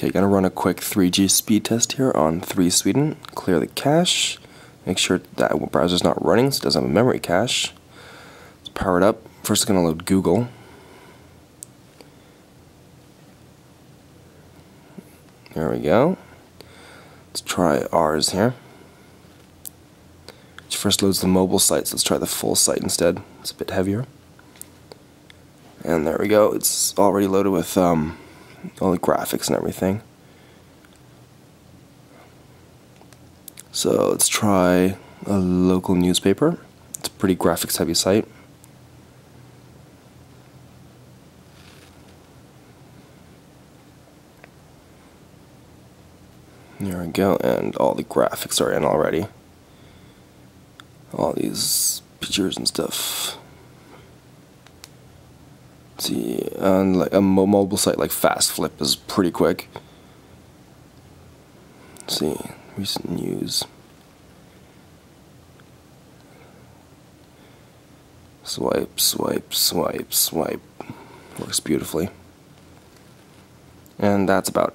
Okay, gonna run a quick 3G speed test here on 3 Sweden. Clear the cache. Make sure that browser's not running, so it doesn't have a memory cache. Let's power it up. First, I'm gonna load Google. There we go. Let's try ours here. Which first loads the mobile site, so let's try the full site instead. It's a bit heavier. And there we go. It's already loaded with um, all the graphics and everything. So let's try a local newspaper. It's a pretty graphics heavy site. There we go, and all the graphics are in already. All these pictures and stuff. See, and like a mobile site like Fast Flip is pretty quick. Let's see, recent news. Swipe, swipe, swipe, swipe. Works beautifully. And that's about